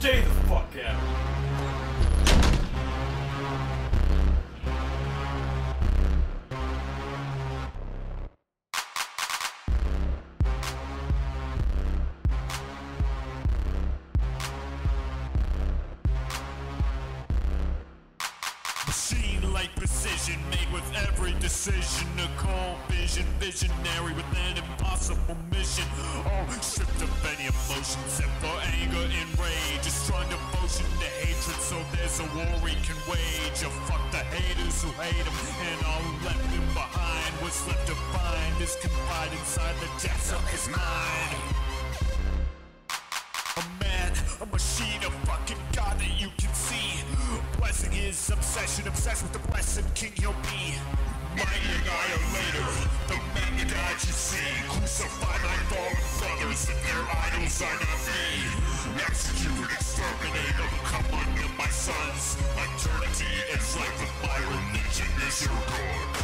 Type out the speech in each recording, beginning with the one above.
Stay the fuck out. Like precision, made with every decision. A cold vision, visionary with an impossible mission. All stripped of any emotion, except for anger and rage. A strong devotion to hatred, so there's a war he can wage. A fuck the haters who hate him, and all who left him behind. What's left to find is confined inside the depths of his mind. A man, a machine, a fucking god that you can see. Blessing his obsession, obsessed with the blessed king he'll be. Mighty annihilator, the man the god you see. Crucify my fallen brothers if their idols are not me. Execute, exterminate them, come under my sons. My eternity is like the fire religion is your god.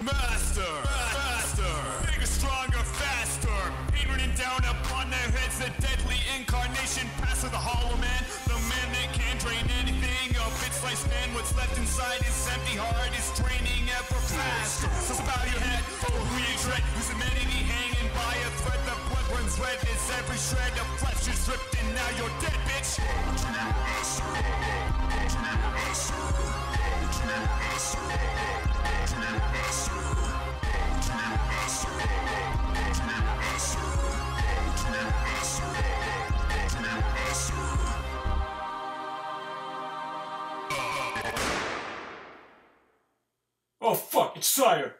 Master, master, bigger, stronger, faster. Pain running down upon their heads, the deadly incarnation, past of the hollow man, the man that can't drain anything of its lifespan. What's left inside his empty heart is draining ever faster. So it's about your head, oh who you dread, whose humanity hanging by a thread. The blood runs red as every shred of flesh is ripped, and now you're dead, bitch. To your master, to your master, Oh fuck, it's Sire!